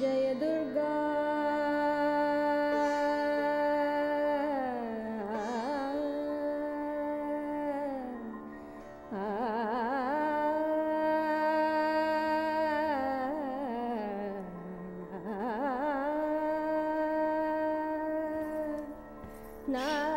जय दुर्गा ना